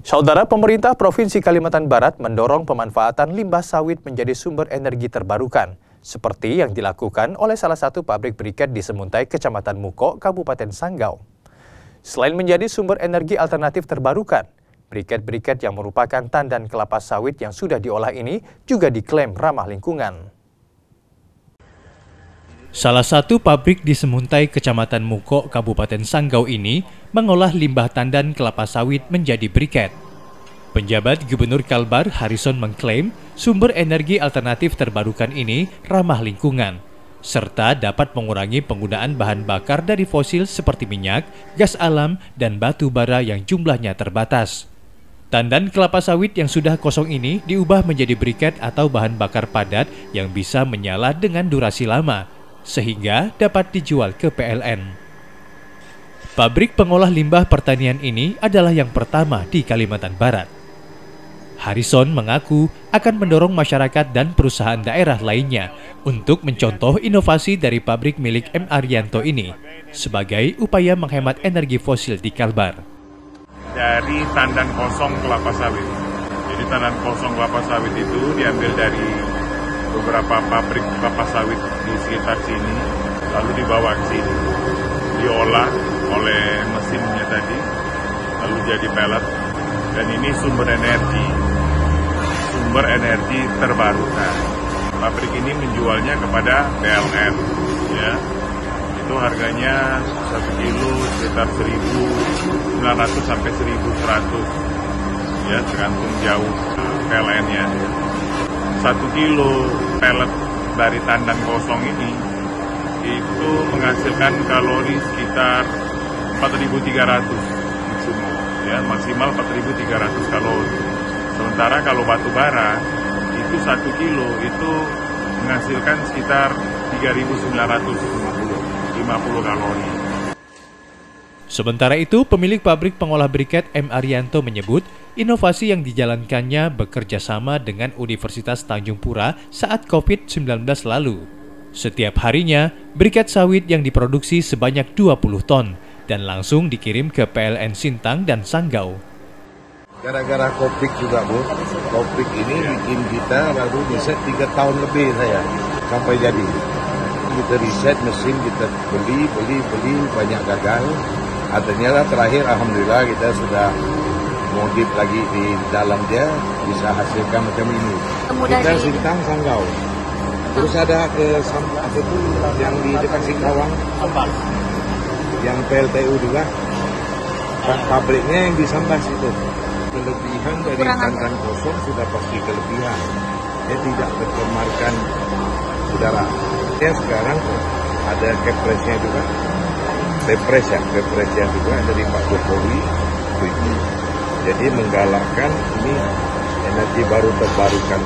Saudara pemerintah Provinsi Kalimantan Barat mendorong pemanfaatan limbah sawit menjadi sumber energi terbarukan, seperti yang dilakukan oleh salah satu pabrik briket di Semuntai, Kecamatan Muko, Kabupaten Sanggau. Selain menjadi sumber energi alternatif terbarukan, briket-briket yang merupakan tandan kelapa sawit yang sudah diolah ini juga diklaim ramah lingkungan. Salah satu pabrik di Semuntai, Kecamatan Muko, Kabupaten Sanggau ini mengolah limbah tandan kelapa sawit menjadi briket. Penjabat Gubernur Kalbar Harrison mengklaim sumber energi alternatif terbarukan ini ramah lingkungan, serta dapat mengurangi penggunaan bahan bakar dari fosil seperti minyak, gas alam, dan batu bara yang jumlahnya terbatas. Tandan kelapa sawit yang sudah kosong ini diubah menjadi briket atau bahan bakar padat yang bisa menyala dengan durasi lama, sehingga dapat dijual ke PLN. Pabrik pengolah limbah pertanian ini adalah yang pertama di Kalimantan Barat. Harrison mengaku akan mendorong masyarakat dan perusahaan daerah lainnya untuk mencontoh inovasi dari pabrik milik M. Arianto ini sebagai upaya menghemat energi fosil di Kalbar. Dari tandan kosong kelapa sawit. Jadi tandan kosong kelapa sawit itu diambil dari beberapa pabrik kelapa sawit di sekitar sini, lalu dibawa ke sini, diolah oleh mesinnya tadi, lalu jadi pelet, dan ini sumber energi, sumber energi terbarukan. Pabrik ini menjualnya kepada PLN, ya, itu harganya satu kilo sekitar 1.900 sampai 1.100 ya tergantung jauh PLN-nya satu kilo pelet dari tandan kosong ini itu menghasilkan kalori sekitar 4.300 maksimal. Ya maksimal 4.300 kalori. Sementara kalau batu bara itu satu kilo itu menghasilkan sekitar 3.950 50 kalori Sementara itu, pemilik pabrik pengolah briket M. Arianto menyebut inovasi yang dijalankannya bekerja sama dengan Universitas Tanjung Pura saat COVID-19 lalu. Setiap harinya, briket sawit yang diproduksi sebanyak 20 ton dan langsung dikirim ke PLN Sintang dan Sanggau. Gara-gara kopik juga bu, kopik ini bikin kita baru riset tiga tahun lebih saya sampai jadi. Kita riset mesin kita beli, beli, beli banyak gagal Nah, ternyata terakhir Alhamdulillah kita sudah modif lagi di dalam dia bisa hasilkan macam ini. Kemudian kita Sintang Sanggau. Terus ada ke apa itu yang di dekat Singkawang. Yang PLTU juga. Pabriknya yang di Sambas itu. Kelebihan dari tangan kosong sudah pasti kelebihan. Dia tidak tercemarkan udara. Ya sekarang ada kepresnya juga Pepres ya, Pepres yang juga dari Pak Jokowi Jadi menggalakkan ini energi baru terbarukan.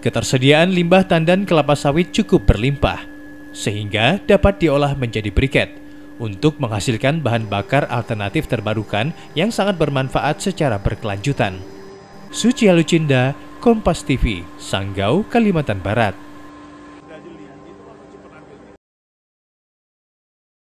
Ketersediaan limbah tandan kelapa sawit cukup berlimpah, sehingga dapat diolah menjadi briket untuk menghasilkan bahan bakar alternatif terbarukan yang sangat bermanfaat secara berkelanjutan. Suci Lucinda, Kompas TV, Sanggau, Kalimantan Barat.